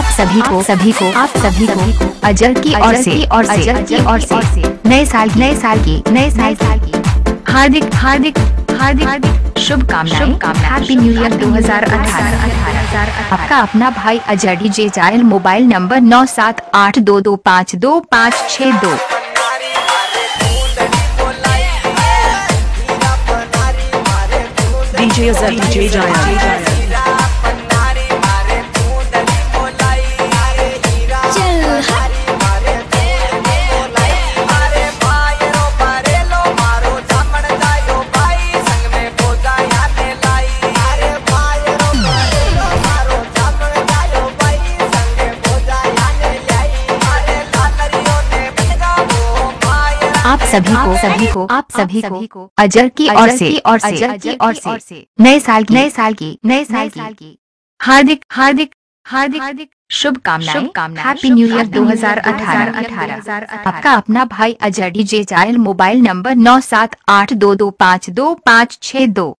आप सभी को सभी को आप सभी को अजर की ओर से और से अजर की ओर से नए साल नए साल की नए साल साल की हार्दिक हार्दिक हार्दिक हार्दिक शुभकामनाएँ। शुभकामनाएँ हैप्पी न्यू ईयर 2018 आपका अपना भाई Ajay DJ Jayal mobile number नौ सात आठ दो दो पाँच दो पाँच छः दो। DJ DJ. आप सभी को सभी को आप सभी को अजर की ओर से और से ओर से नए साल की नए साल की नए साल की। हार्दिक हार्दिक हार्दिक हार्दिक शुभकामनाएँ। हैप्पी न्यू ईयर 2018 आपका अपना भाई Ajay DJ Jayal mobile number नौ सात आठ दो दो पाँच दो पाँच छः दो।